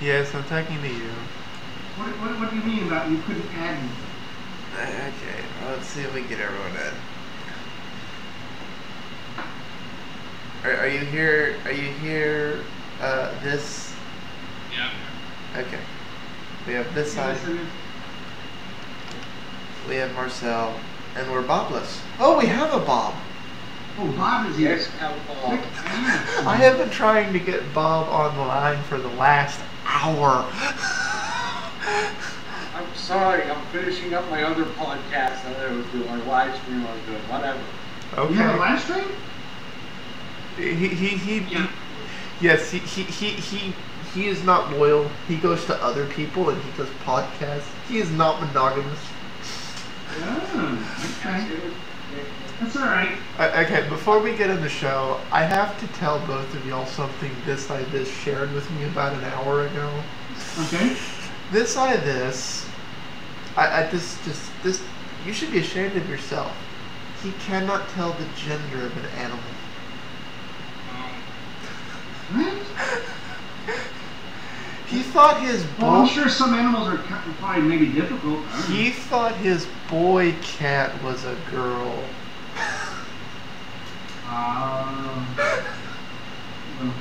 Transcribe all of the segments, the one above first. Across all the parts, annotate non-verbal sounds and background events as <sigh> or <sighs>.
Yes, I'm talking to you. What, what, what do you mean about you couldn't add me? Okay, let's see if we can get everyone in. Are, are you here? Are you here? Uh, this. Yeah. Okay. We have this side. Yes, it is. We have Marcel, and we're Bobless. Oh, we have a Bob. Oh, Bob is here. Yes, Outlaw. Quick answer. I have been trying to get Bob on the line for the last hour. I'm sorry, I'm finishing up my other podcast that I was doing, my live stream I was doing, whatever. Okay. You have a live stream? He he he. he Yeah. yes, he, he he he he is not loyal. He goes to other people and he does podcasts. He is not monogamous. Oh, okay. That's all right. Uh, okay, before we get in the show, I have to tell both of y'all something Thisithis shared with me about an hour ago. Okay. Thisithis, I, I just just this. You should be ashamed of yourself. He cannot tell the gender of an animal. Um, What? He thought his Well, I'm sure some animals are probably maybe difficult. Don't know. He thought his boy cat was a girl. Uh, well,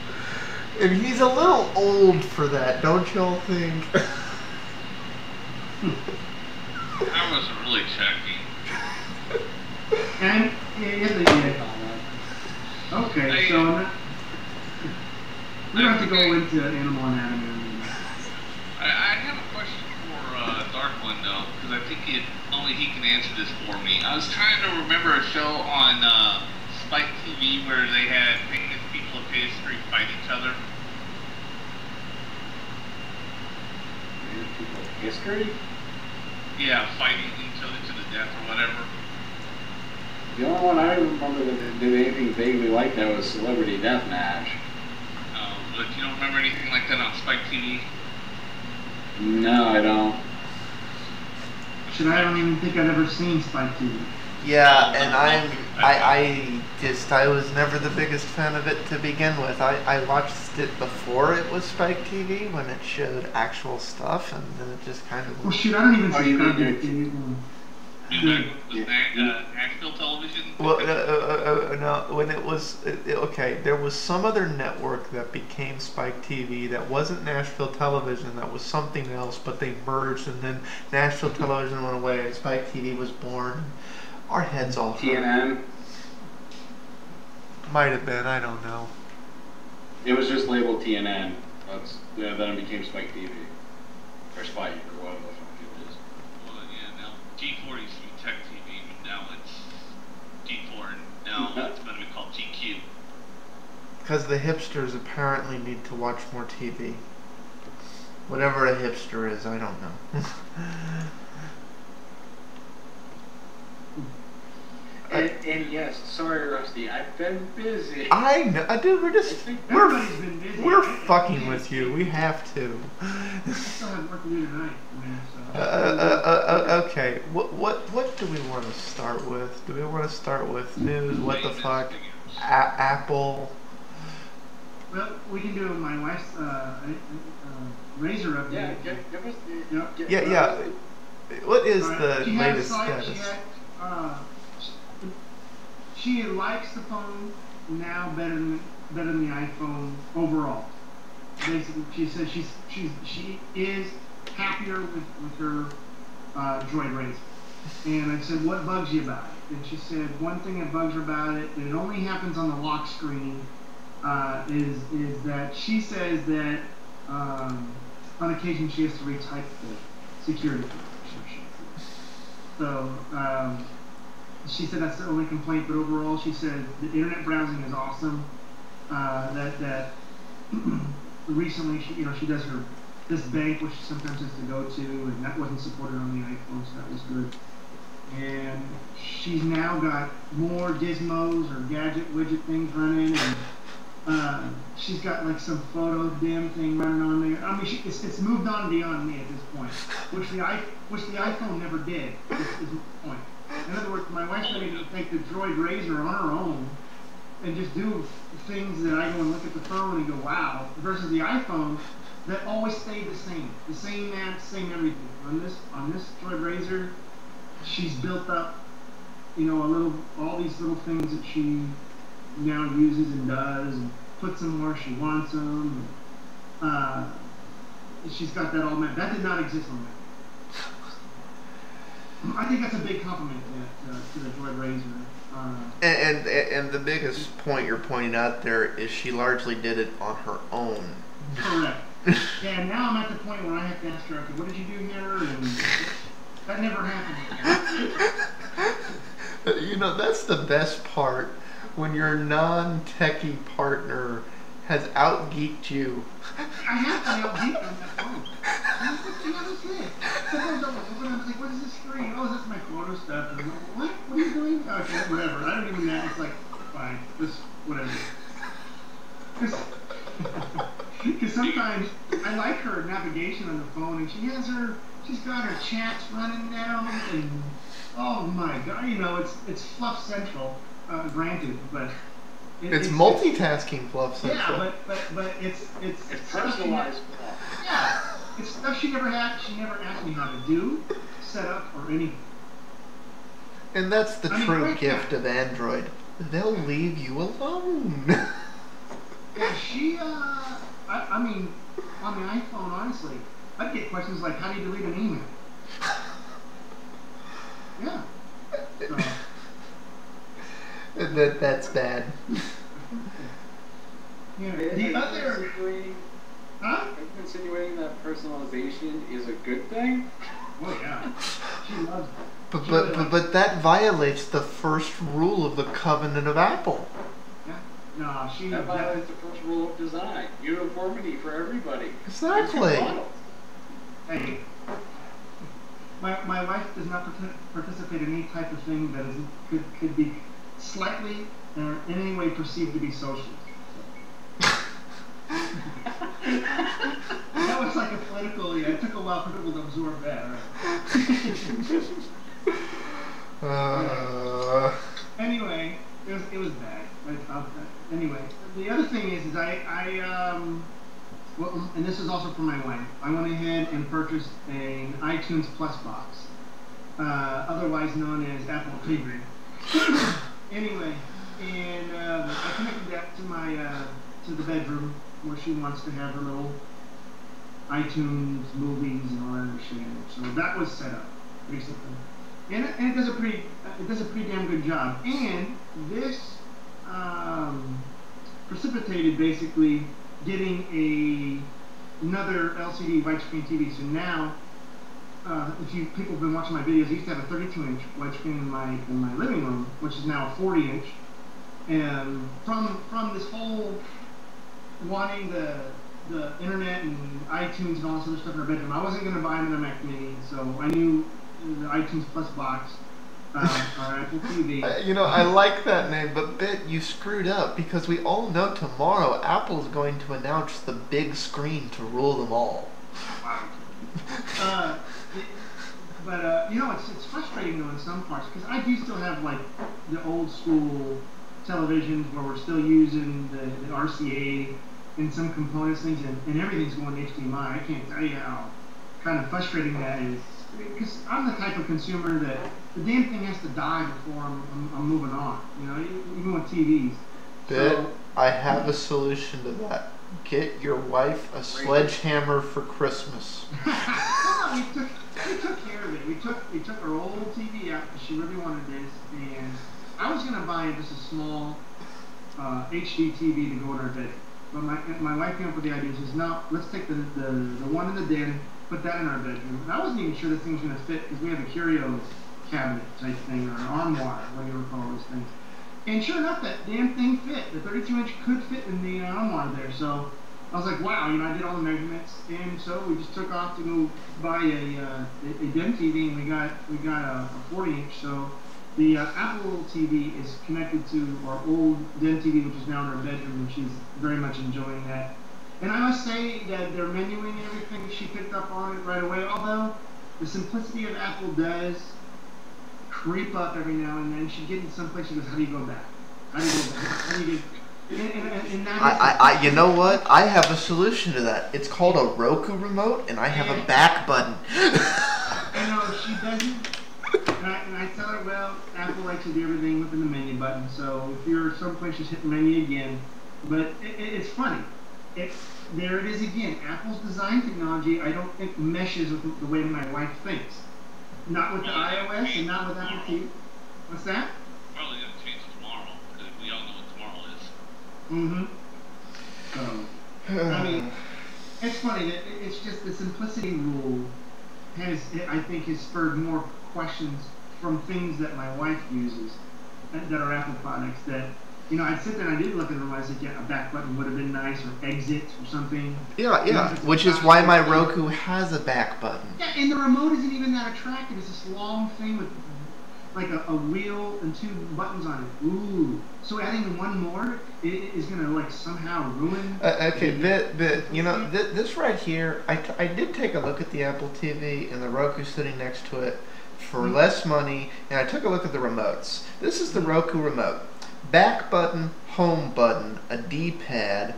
And he's a little old for that, don't y'all think? <laughs> I wasn't really checking. and yeah, yeah, they did. Okay, so not, we don't have to go into animal anatomy. I, I have a question for uh, Darkone though, because I think it only he can answer this for me. I was trying to remember a show on uh, Spike TV where they had famous people of history fight each other. History? Yeah, fighting each other to the death or whatever. The only one I remember that did anything vaguely like that was Celebrity Deathmatch. Uh, but you don't remember anything like that on Spike TV? No, I don't. Should I don't even think I've ever seen Spike TV. Yeah, and I'm I, I just I was never the biggest fan of it to begin with. I, I watched it before it was Spike TV when it showed actual stuff, and then it just kind of. Well, shoot, I don't even you subscribe to it. New was Na- uh, Nashville Television. well, uh, uh, uh, no, when it was it, it- okay, there was some other network that became Spike TV that wasn't Nashville Television, that was something else, but they merged, and then Nashville Television went away, and Spike TV was born. Our heads all hurt. TNN. Might have been, I don't know. It was just labeled TNN. That's yeah, then it became Spike TV. Or Spike, or whatever the fuck it is. Well, yeah, now G4 used to be Tech TV, but now it's G4, and now <laughs> it's going to be called GQ. Because the hipsters apparently need to watch more TV. Whatever a hipster is, I don't know. <laughs> And, and yes, sorry, Rusty, I've been busy. I know, uh, dude. We're just we're been busy. we're I- I fucking with you. We have to. I still have work to do tonight, man. Uh, uh, uh, uh, okay. What what what do we want to start with? Do we want to start with news? What the fuck? A- Apple. Well, we can do my wife's uh, uh, Razr update. Yeah, give, give us the. Yep. give- Yeah, yeah. What is Alright, the she latest status? had, uh, she likes the phone now better than better than the iPhone overall. Basically, she says she's she's she is happier with with her uh, Droid Razr. And I said, what bugs you about it? And she said, one thing that bugs her about it, and it only happens on the lock screen, uh, is is that she says that um, on occasion she has to retype the security. So um, she said that's the only complaint, but overall she said the internet browsing is awesome. Uh, that that <clears throat> recently she you know she does her this bank which she sometimes has to go to, and that wasn't supported on the iPhone, so that was good. And she's now got more gizmos or gadget widget things running, and uh, she's got like some photo dim thing running on there. I mean, she, it's, it's moved on beyond me at this point, which the i which the iPhone never did. Is, is my point. To take the Droid Razr on her own and just do things that I go and look at the phone and go, wow. Versus the iPhone, that always stayed the same. The same amp, same everything. On this on this Droid Razr, she's built up, you know, a little all these little things that she now uses and does and puts them where she wants them. Uh, she's got that all met. That did not exist on that. I think that's a big compliment to, to, to the Droid Razr. Uh, And, and and the biggest point you're pointing out there is she largely did it on her own. correct. <laughs> Yeah, now I'm at the point where I have to ask her, okay, what did you do here? And that never happened. <laughs> you know that's the best part when your non-techie partner has outgeeked you. Is this? Open it, I'm what is this screen? Oh, that's my. And I'm like, what? Are you doing? Whatever. I don't even know. It's like, fine, just whatever. Because sometimes I like her navigation on the phone, and she has her, she's got her chats running now, and oh my god, you know, it's it's fluff central, uh, granted, but it, It's multitasking fluff Yeah, but but but it's it's It's stuff she personalized. never- Yeah, it's stuff she never had. She never asked me how to do, set up, or anything. And that's the I mean, true right gift of Android. They'll leave you alone. Yeah, she. Uh, I, I mean, on the iPhone, honestly, I'd get questions like, "How do you delete an email?" <laughs> Yeah. So, that that's bad. yeah. Are The you other, insinuating- huh? are you insinuating that personalization is a good thing? Oh yeah. She loves it. But She but, really but but that violates the first rule of the covenant of Apple. Yeah. No, she. That violates the first rule of design: uniformity for everybody. Exactly. Hey, my, my wife does not participate in any type of thing that is could, could be slightly or in any way perceived to be socialist. <laughs> that was like a political. Yeah, it took a while for people to absorb that. Right? Uh, Anyway, it was it was bad. Anyway, the other thing is, is I I um. Well, and this is also for my wife. I went ahead and purchased an iTunes Plus box, uh, otherwise known as Apple TV. Anyway, and um, I connected that to my uh, to the bedroom where she wants to have her little iTunes movies and all that other shit. So that was set up recently, and it, and it does a pretty it does a pretty damn good job. And this um, precipitated basically getting a another LCD widescreen TV. So now, uh, if you people have been watching my videos, I used to have a 32 inch widescreen in my in my living room, which is now a 40 inch. And from from this whole wanting the the internet and iTunes and all this other stuff in our bedroom, I wasn't going to buy another Mac Mini, so I knew the iTunes Plus box uh, <laughs> or Apple TV. Uh, You know, I like that name, but Bit, you screwed up because we all know tomorrow Apple's going to announce the big screen to rule them all. <laughs> Uh, it- but uh, you know, it's it's frustrating though in some parts because I do still have like the old school televisions where we're still using the, the RCA and some components things and, and everything's going to HDMI. I can't tell you how kind of frustrating that is because I'm the type of consumer that the damn thing has to die before I'm, I'm, I'm moving on. You know, e- even with TVs. Bit, So- I have a solution to that. Get your wife a sledgehammer for Christmas. <laughs> we took we took our old TV out because she really wanted this, and I was gonna buy just a small uh, HD TV to go in our bed. But my my wife came up with the idea. She says, "No, let's take the, the the one in the den, put that in our bedroom." And I wasn't even sure this thing was gonna fit because we have a curio cabinet type thing or an armoire, whatever you call those things. And sure enough, that damn thing fit. The 32 inch could fit in the armoire there. So I was like, wow, you know, I did all the measurements, and so we just took off to go buy a uh, a, a TV, and we got we got a, a 40 inch. So the uh, Apple TV is connected to our old den TV, which is now in our bedroom, and she's very much enjoying that. And I must say that their menuing and everything, she picked up on it right away. Although the simplicity of Apple does creep up every now and then. She'd get into some place, she goes, how do you go back? How do you go back? How do you get... I, I, I, you know what? I have a solution to that. It's called a Roku remote, and I have a back button. You know, she doesn't. And I, and I tell her, well, Apple likes to do everything within the menu button. So if you're someplace, just hit the menu again. But it, it, it's funny. It, there it is again. Apple's design technology, I don't think meshes with the way my wife thinks. Not with the iOS and not with Apple TV. What's that? Probably gonna change tomorrow because we all know what tomorrow is. Mm-hmm. So. <sighs> I mean, <sighs> it's funny that it- it's just the simplicity rule has, I think, has spurred more questions from things that my wife uses that that are Apple products. That you know, I'd sit there and I did look at them. I said, yeah, a back button would have been nice, or exit, or something. yeah, yeah. Which is why my Roku has a back button. Yeah, and the remote isn't even that attractive. It's this long thing with like a, a wheel and two buttons on it. Ooh, so adding one more is gonna like somehow ruin. Uh, okay, the- but, but you know th- this right here, I, t- I did take a look at the Apple TV and the Roku sitting next to it for Mhm. less money, and I took a look at the remotes. This is the Roku remote: back button, home button, a D-pad,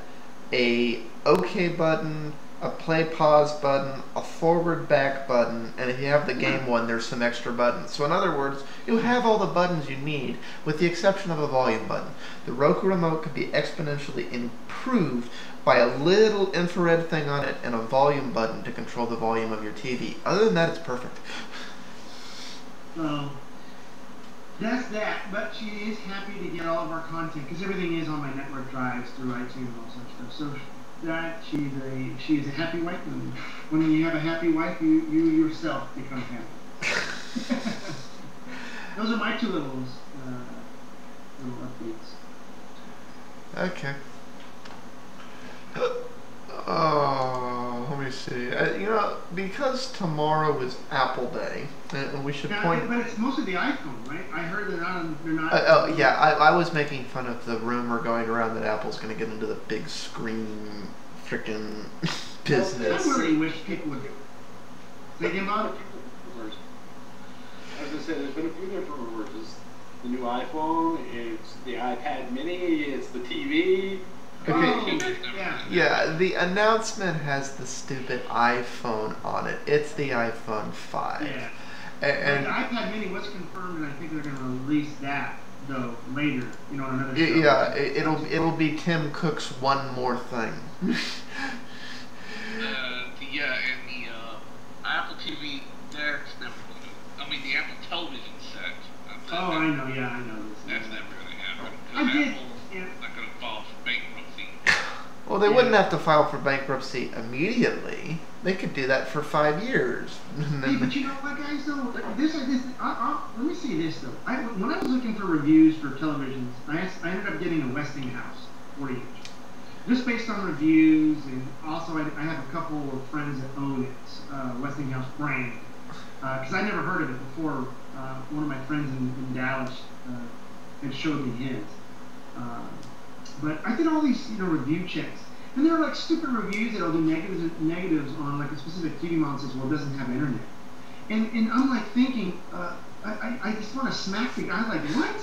a OK button, a play pause button, a forward back button, and if you have the game one, there's some extra buttons. So in other words, you have all the buttons you need, with the exception of a volume button. The Roku remote could be exponentially improved by a little infrared thing on it and a volume button to control the volume of your TV. Other than that, it's perfect. So that's that. But she is happy to get all of our content because everything is on my network drives through iTunes and all such stuff. So that she's a she is a happy wife. And when you have a happy wife, you you yourself become happy. <laughs> Those are my two little uh, little updates. Okay. <gasps> Oh, me see. Uh, you know, because tomorrow is Apple Day, and and we should Yeah, point. but it's mostly the iPhone, right? I heard they're not. on- They're not. Uh, oh yeah, I, I was making fun of the rumor going around that Apple's going to get into the big screen freaking <laughs> business. I really wish people would think about it. Rumors. I was gonna say there's been a few different rumors. It's the new iPhone, it's the iPad Mini, it's the TV. Okay. Oh, yeah. Yeah, the announcement has the stupid iPhone on it. It's the iPhone 5. Yeah. And And, the iPad Mini was confirmed, and I think they're going to release that though later. You know, on another. y- show. yeah, it, it'll it'll be Tim Cook's one more thing. <laughs> Uh, the, yeah, and the uh, Apple TV, that's never going to. I mean, the Apple television set. Oh, I know. Yeah, I know this. That's never going to happen. I 'cause did, Apple's yeah. not going to file for bankruptcy. Well, they Yeah. wouldn't have to file for bankruptcy immediately. They could do that for five years. <laughs> Hey, but you know what, guys? Though this, this, I, I, let me see this though. I, when I was looking for reviews for televisions, I, asked, I ended up getting a Westinghouse 40 inch, just based on reviews, and also I, I have a couple of friends that own it, uh, Westinghouse brand, because I never heard of it before. Uh, one of my friends in, in Dallas uh, had showed me his. Uh, but I did all these, you know, review checks. And there are like stupid reviews that'll do negatives negatives on like a specific TV model says, well, it doesn't have internet. And and I'm like thinking, uh, I, I, I just want to smack the guy like, what?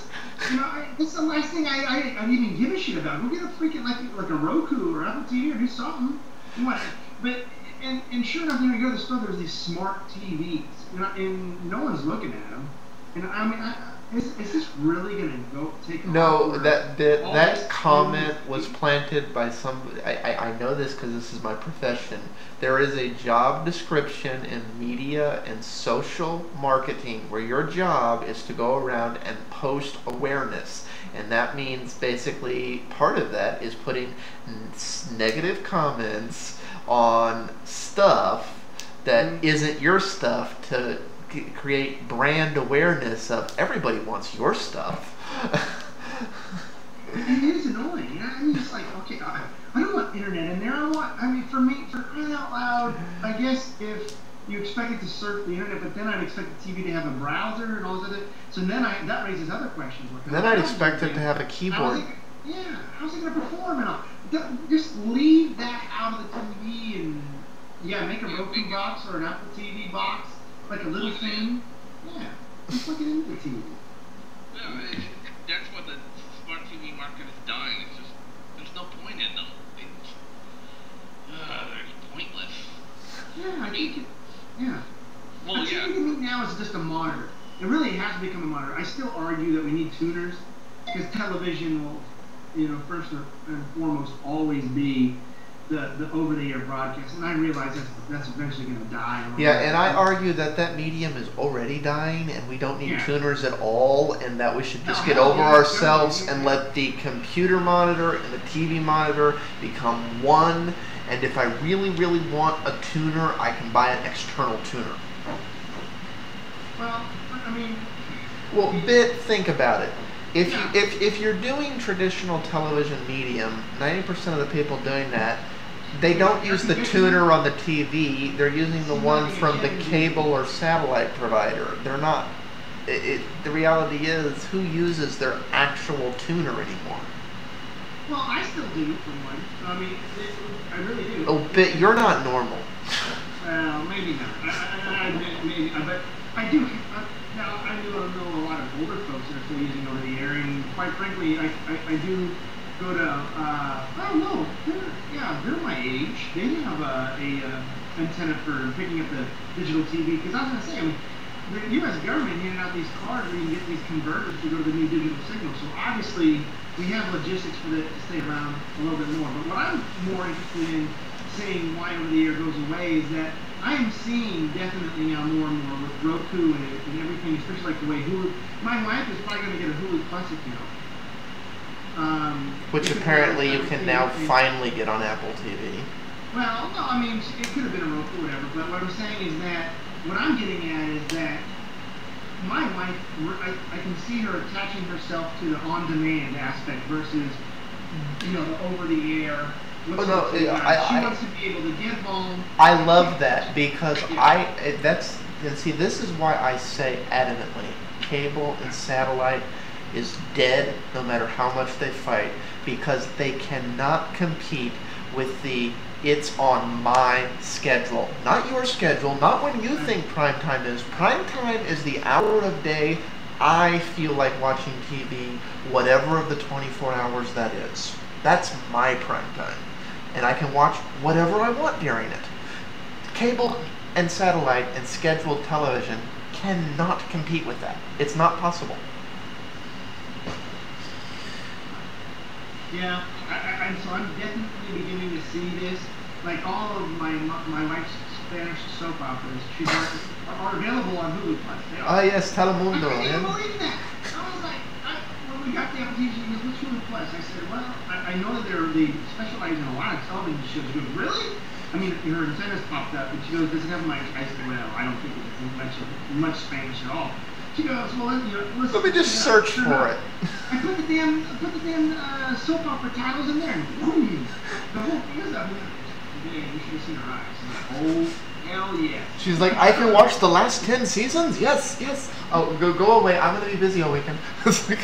You know, I, that's the last thing I, I, I even give a shit about. Go get a freaking like like a Roku or Apple TV or do something. What? But and and sure enough, know, you go to the store, there's these smart TVs, you know, and no one's looking at them. And I mean, I, is, is this really gonna go take? No, that that, that comment was planted by some. I, I, I know this because this is my profession. There is a job description in media and social marketing where your job is to go around and post awareness, and that means basically part of that is putting negative comments on stuff that Mhm. not your stuff to create brand awareness of everybody wants your stuff. It is annoying. I'm just like, okay, I, I don't want internet in there. I want, I mean, for me, for crying out loud, I guess if you expect it to surf the internet, but then I'd expect the TV to have a browser and all this other. So then I, that raises other questions. Like, then I'd expect it to have a How's keyboard. it, yeah, how's it going to perform and all? Just leave that out of the TV and yeah, make a Roku box or an Apple TV box, like a little thing? Yeah. Just like it into the TV. Yeah, it, that's what the smart TV market is dying. It's just, there's no point in them. It's, uh, they're pointless. Yeah, I think it, yeah. Well, I think yeah. the need now is just a monitor. It really has to become a monitor. I still argue that we need tuners because television will, you know, first and foremost always be the, the over-the-air broadcast, and I realize that's that's eventually going to die. Yeah, and I argue that that medium is already dying, and we don't need Yeah. tuners at all, and that we should just No, get over yeah, ourselves and let the computer monitor and the TV monitor become one. And if I really, really want a tuner, I can buy an external tuner. Well, I mean, Well, bit think about it. If you if if you're doing traditional television medium, ninety percent of the people doing that, they don't use the tuner on the TV. They're using the one from the cable or satellite provider. They're not. It, it, the reality is, who uses their actual tuner anymore? well, I still do for one. I mean, it, I really do. Oh, but you're not normal. Well, maybe not. I, I, I maybe, I, but I do. I, now, I do know a lot of older folks that are still using over the air, and quite frankly, I, I, I do go to. Uh, oh no, they're, yeah, they're my age. They have a, a uh, antenna for picking up the digital TV. Because I was gonna say, I mean, the U.S. government handed out these cards where you can get these converters to go to the new digital signal. So obviously, we have logistics for that to stay around a little bit more. But what I'm more interested in seeing why over the air goes away is that I am seeing definitely now more and more with Roku and, and everything, especially like the way Hulu. My wife is probably going to get a Hulu Plus account. Um, Which apparently you can now finally get on Apple TV. well, no, I mean, it could have been a Roku, or whatever. But what I'm saying is that what I'm getting at is that my wife, I, I can see her attaching herself to the on-demand aspect versus, you know, the over-the-air. what's Oh, no, up to yeah, you? I- she I- wants to be able to get home. I love that because I that's and see this is why I say adamantly cable and satellite is dead no matter how much they fight because they cannot compete with the it's on my schedule. Not your schedule not when you think prime time is. Prime time is the hour of day I feel like watching TV whatever of the 24 hours that is. That's my prime time. And I can watch whatever I want during it. Cable and satellite and scheduled television cannot compete with that. It's not possible. Yeah, I, so I'm definitely beginning to see this. Like all of my my wife's Spanish soap operas, she's are, are available on Hulu Plus. Ah, yes, Telemundo. I couldn't yeah. believe that. I was like, I, when we got the application, she goes, "What's Hulu Plus?" I said, "Well, I, I know that they're they specialize in a lot of television shows." She goes, "Really?" I mean, her antennas popped up, and she goes, "Does it have my?" I said, "Well, I don't think it has much much Spanish at all." She goes, "Well, let, you know, let's me just check it out." search for it. I put the damn, I put the damn uh, soap opera titles in there, and boom, the whole thing is up. Man, you should have seen her eyes. Oh, hell yeah. She's like, I can watch the last ten seasons. Yes, yes. Oh, go go away. I'm gonna be busy all weekend. <laughs> it's like,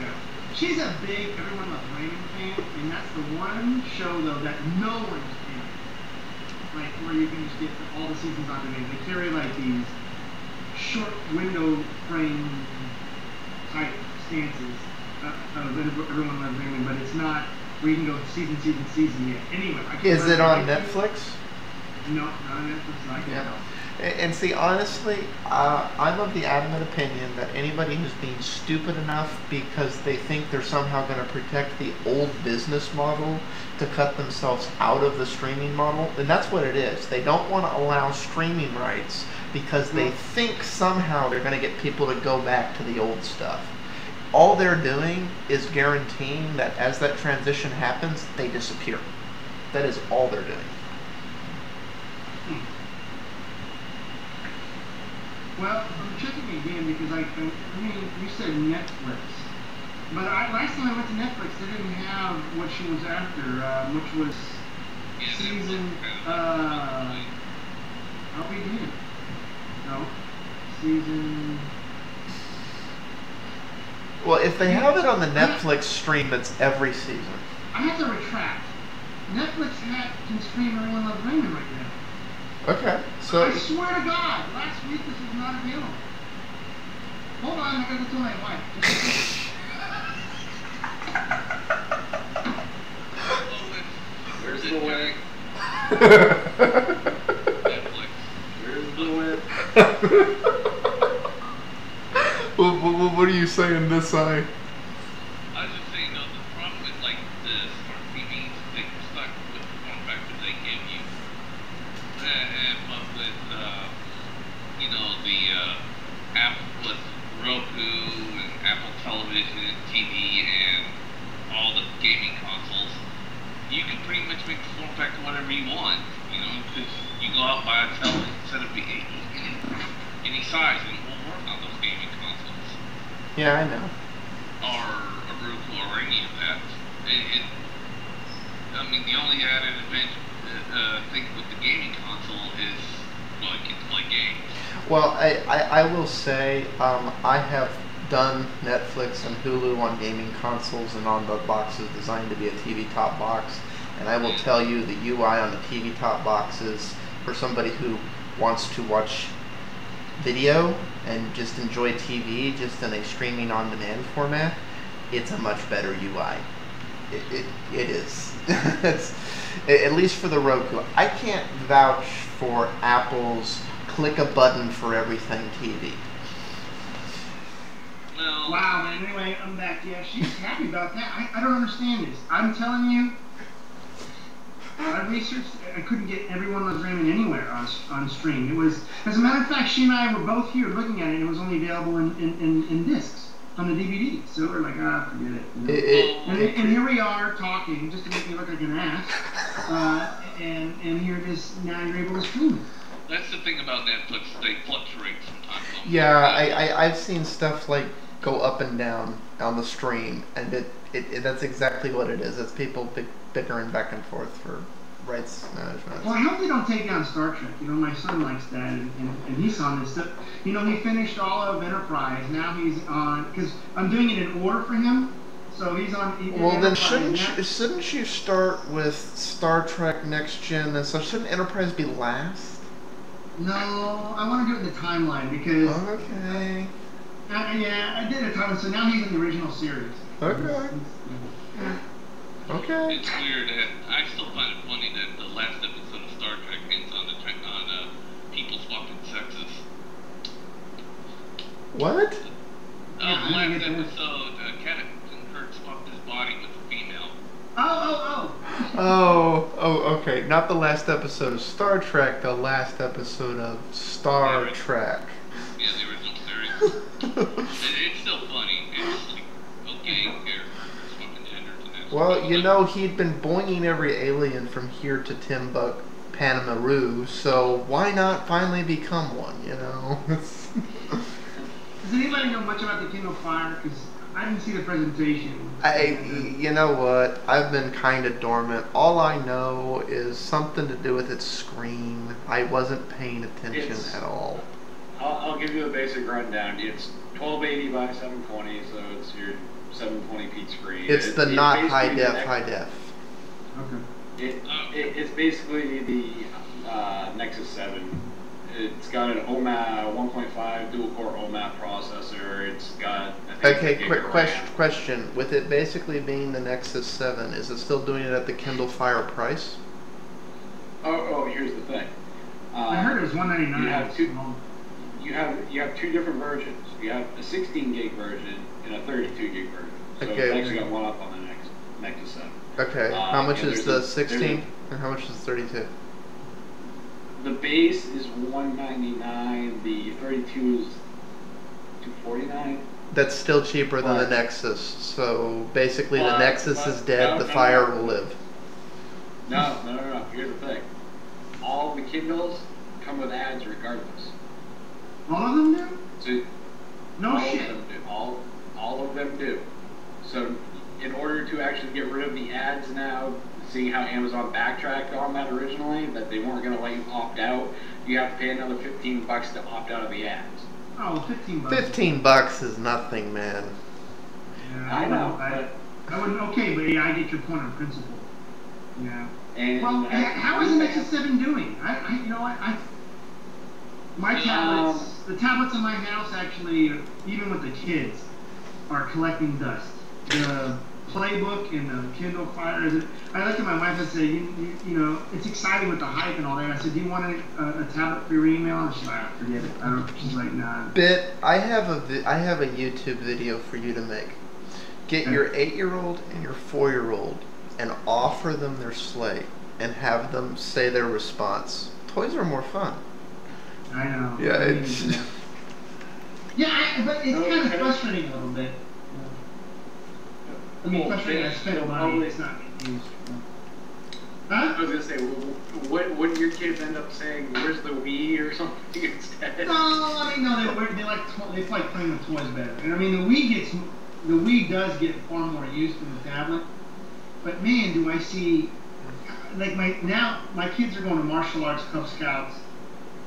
Yeah. She's a big Everyone Loves Raymond fan, and that's the one show though that no one's in. Like where you can just get all the seasons on demand. They carry like these short window frame type stances uh, of Everyone Loves Raymond, but it's not where you can go season, season, season yet. Anyway, I is it on Netflix? No, not on Netflix. I can't Yeah. help. And, and see, honestly, uh, I'm of the adamant opinion that anybody who's being stupid enough because they think they're somehow going to protect the old business model to cut themselves out of the streaming model, then that's what it is. They don't want to allow streaming rights because they think somehow they're going to get people to go back to the old stuff. All they're doing is guaranteeing that as that transition happens, they disappear. That is all they're doing. Well, I'm checking again because I, I mean, you said Netflix. But I, last time I went to Netflix, they didn't have what she was after, uh, which was season, were- uh, how we did. No, season, Well, if they have it on the Netflix stream, it's every season. I have to retract. Netflix had, can stream Everyone Loves Raymond right now. Okay. So I swear to God, last week this was not available. Hold on, I gotta tell my wife. Just- Where's the link? <laughs> <laughs> <laughs> What, what, what are you saying this eye? I was just saying, though, the problem with like the smart TVs, they are stuck with the form factor they give you. And, and but with, uh, you know, the uh, Apple with Roku and Apple Television, TV, and all the gaming consoles, you can pretty much make the form factor whatever you want. You know, because you go out and buy a tele instead of any, any size, and it won't work on those gaming consoles Yeah, I know. or a Roku or any of that. It, it, I mean, the only added advantage uh, uh, thing with the gaming console is, well, you to play games. Well, I, I, I will say um, I have done Netflix and Hulu on gaming consoles and on the boxes designed to be a TV top box. And I will tell you the UI on the TV top boxes for somebody who wants to watch video and just enjoy TV just in a streaming on demand format, it's a much better UI. It, it, it is. <laughs> at least for the Roku. I can't vouch for Apple's click a button for everything TV. Well, Wow, man. Anyway, I'm back. Yeah, she's happy about that. I, I don't understand this. I'm telling you, I researched. I couldn't get everyone was Raymond anywhere on on stream. It was, as a matter of fact, she and I were both here looking at it, and it was only available in in, in, in discs on the DVD. So we're like, ah, forget it. you know. It, it, And, and here we are talking just to make me look like an ass, uh, and and here it is. Now you're able to stream it. that's the thing about Netflix. They fluctuate sometimes. don't they? yeah, I, I, I've seen stuff like go up and down on the stream, and it, it, it that's exactly what it is. It's people bick, bickering back and forth for rights management. Well, I hope they don't take down Star Trek. You know, my son likes that, and, and, and he's on this stuff. You know, he finished all of Enterprise. Now he's on because I'm doing it in order for him. So he's on. he Well, then shouldn't you, shouldn't you start with Star Trek Next Gen? And so shouldn't Enterprise be last? No, I want to do it in the timeline because Okay. Uh, yeah, I did a timeline. So now he's in the original series. Okay. Yeah. Okay. It's weird that I still find it funny that the last episode of Star Trek ends on the tra- on uh, people swapping sexes. What? Uh, Yeah, the last didn't get that. episode, uh, Captain Kirk swapped his body with a female. Oh, oh, Oh, oh, okay. Not the last episode of Star Trek. The last episode of Star Yeah. Trek. Yeah, the original series. <laughs> it, it's still funny. It's like, okay, here, swapping genders and that's Well, you know, he'd been boinging every alien from here to Timbuk, Panamaru, so why not finally become one, you know? Does anybody know much about the Kindle Fire? Because I didn't see the presentation. I, you know what? I've been kind of dormant. All I know is something to do with its screen. I wasn't paying attention It's- at all. I'll, I'll give you a basic rundown. It's 1280 by 720, so it's your 720p screen. It's It- the it's not high def, next- high def. Okay. It, it, it's basically the uh, Nexus 7. It's got an OMAP 1.5 dual core OMAP processor. It's got I think, Okay, a quick question. Question: With it basically being the Nexus Seven, is it still doing it at the Kindle Fire price? Oh, oh, here's the thing. Uh, I heard it was 199. you have two- Well, you have you have two different versions. You have a 16 gig version and a 32 gig version. So Okay. it's actually got one up on the next Nexus 7. Okay. Uh, how much is the a- 16? And how much is 32? The base is 199. The 32 is 249. That's still cheaper than the Nexus. So basically, the Nexus is dead. no, the no, Fire no. will live. No, no, no, no. Here's the thing. All the Kindles come with ads regardless. All of them do? So No all shit. of them do. All, all of them do. So in order to actually get rid of the ads now, seeing how Amazon backtracked on that originally, that they weren't going to let you opt out, you have to pay another 15 bucks to opt out of the ads. Oh, 15 bucks. 15 bucks is nothing, man. Yeah, I know, I, I wouldn't. Okay, but yeah, I get your point on principle. Yeah. and Well, I- yeah, how is the Nexus 7 doing? I, I you know, I, I my Um, tablets, the tablets in my house actually, even with the kids, are collecting dust. The PlayBook and the Kindle Fire. Is it, I looked at my wife and said, you, you, you know, it's exciting with the hype and all that. I said, do you want a, a, a tablet for your email? And she's like, forget it. I don't. She's like, nah. Bit, I have a vi- I have a YouTube video for you to make. Get your eight-year-old and your four-year-old and offer them their slate and have them say their response. Toys are more fun. I know. Yeah, it's- yeah. Yeah, I, but it's kind of frustrating a little bit. I mean, Well, frustrating. I they- spent they'll money. probably- It's not getting used. I was gonna say, w- what wouldn't your kids end up saying? Where's the Wii or something <laughs> instead? No, I mean, no, they, they like they like playing with toys better. And I mean, the Wii gets the Wii does get far more use than the tablet. But man, do I see like my now my kids are going to martial arts, Cub Scouts,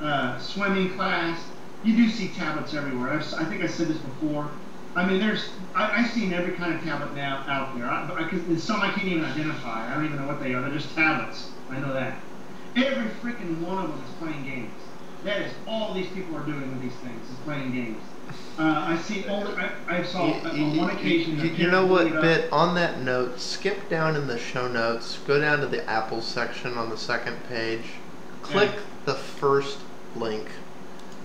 uh, swimming class. You do see tablets everywhere. I've, I think I said this before. I mean, there's I, I've seen every kind of tablet now out there. I, but I some I can't even identify. I don't even know what they are. They're just tablets. I know that. Every freaking one of them is playing games. That is all these people are doing with these things is playing games. Uh, I see only I, I saw You- on you- one occasion. you- you know what, up- Bit? On that note, skip down in the show notes, go down to the Apple section on the second page, click the first link,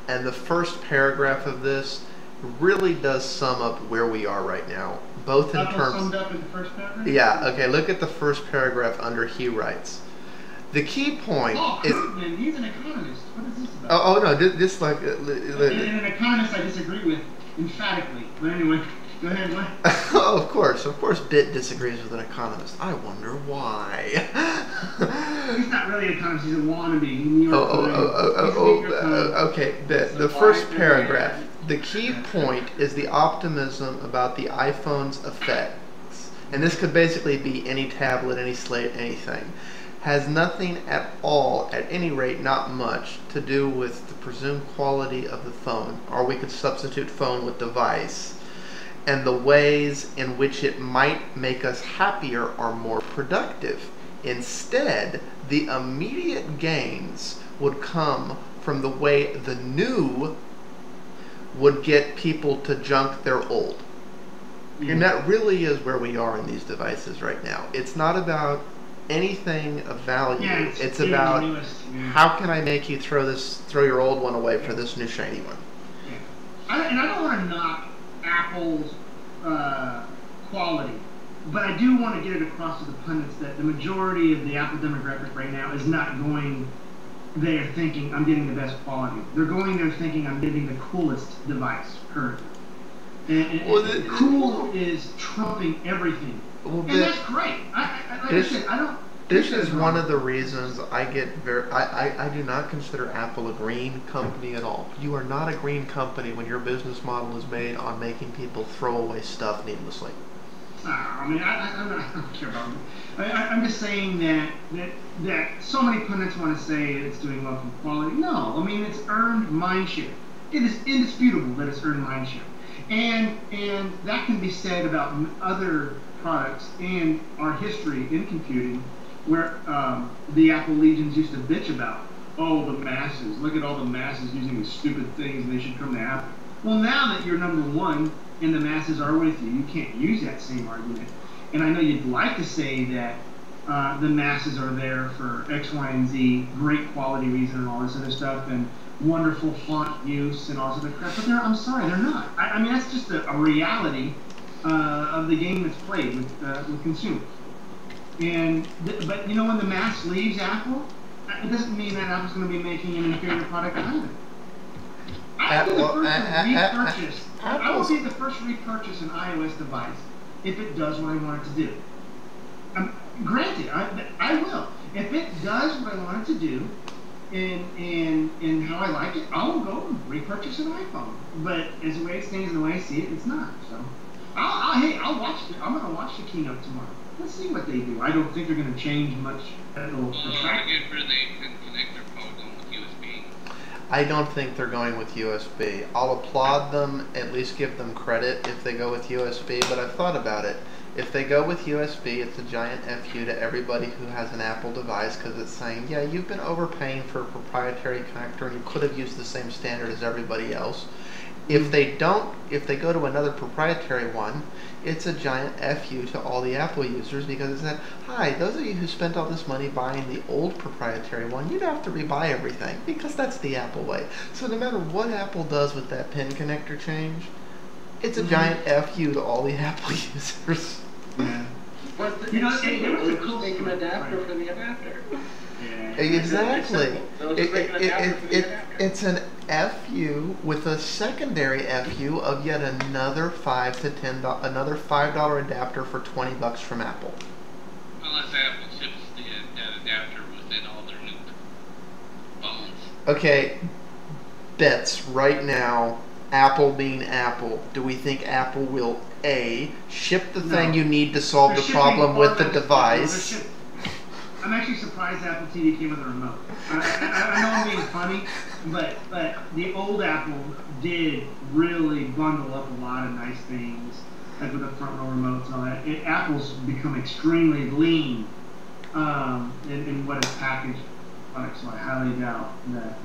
and the first paragraph of this really does sum up where we are right now, both in terms. summed up in the first paragraph. Yeah, okay, look at the first paragraph under he writes. The key point Oh, is. He's an economist. What is this about? Oh, oh no, this, this like. uh, li- And, and an economist I disagree with emphatically. But anyway, go ahead. What? <laughs> oh, of course, of course, Bit disagrees with an economist. I wonder why. <laughs> He's not really an economist. He's a wannabe. He's New Oh, York oh, oh, oh, oh, oh, uh, Times. okay. The, the first paragraph. The key point is the optimism about the iPhone's effects, and this could basically be any tablet, any slate, anything. Has nothing at all, at any rate, not much, to do with the presumed quality of the phone, or we could substitute phone with device, and the ways in which it might make us happier or more productive. Instead, the immediate gains would come from the way the new would get people to junk their old. And mm-hmm. that really is where we are in these devices right now. It's not about anything of value. Yeah, it's it's about yeah. Mm-hmm. how can I make you throw this throw your old one away for this new shiny one. Yeah. I, and I don't want to knock Apple's uh, quality, but I do want to get it across to the pundits that the majority of the Apple demographic right now is not going there thinking I'm getting the best quality. They're going there thinking I'm getting the coolest device currently. And, and- Well, and the- cool is trumping everything. Well, And that's great. I, I, like I said, I don't. This is one of the reasons I get very. I, I, I do not consider Apple a green company at all. You are not a green company when your business model is made on making people throw away stuff needlessly. I mean, I, I, I'm don't care about it. I, I, I'm just saying that, that that so many pundits want to say it's doing well for quality. No, I mean it's earned mindshare. It is indisputable that it's earned mindshare. and and that can be said about other products and our history in computing, where um, the Apple legions used to bitch about. Oh, the masses! Look at all the masses using these stupid things, and they should come to Apple. Well, now that you're number one and the masses are with you, you can't use that same argument. And I know you'd like to say that uh, the masses are there for X, Y, and Z, great quality reason, and all this other stuff, and wonderful font use and all this other crap. But they're, I'm sorry, they're not. I, I mean, that's just a, a reality uh, of the game that's played with, uh, with consumers. And but you know, when the mass leaves Apple, uh, it doesn't mean that Apple's going to be making an inferior product either. I will be the first uh, to uh, uh, repurchase. I will be the first to repurchase an iOS device if it does what I want it to do. Um, granted, I, I will. If it does what I want it to do, and and and how I like it, I'll go and repurchase an iPhone. But as the way it stands and the way I see it, it's not. So, I'll, I'll hey, I'll watch. The, I'm gonna watch the keynote tomorrow. Let's see what they do. I don't think they're gonna change much. That'll Well, I attract. get where they can connect their phone going with USB. I don't think they're going with USB. I'll applaud them, at least give them credit if they go with USB, but I've thought about it. If they go with USB, it's a giant FU to everybody who has an Apple device because it's saying, yeah, you've been overpaying for a proprietary connector and you could have used the same standard as everybody else. If hmm. they don't, if they go to another proprietary one, it's a giant fu to all the Apple users because it said, "Hi, those of you who spent all this money buying the old proprietary one, you'd have to rebuy everything because that's the Apple way." So no matter what Apple does with that pin connector change, it's a Mhm. giant fu to all the <laughs> Apple users. Yeah. But the, You know, it's it- it was a cool just make an adapter for the adapter. Yeah. Exactly. simple. It, just make an it, it, it, for the it, adapter. it's an FU with a secondary FU of yet another five to ten do- another five dollar adapter for twenty bucks from Apple. Unless Apple ships the, uh, that adapter within all their new phones. Okay, bets right now. Apple being Apple, do we think Apple will a ship the thing you need to solve They're the problem with the device? I'm actually surprised Apple TV came with a remote. I, I, I know I'm being funny, but but the old Apple did really bundle up a lot of nice things, like with the front row remotes and all that. It, Apple's become extremely lean um, in, in what is packaged products, so I highly doubt that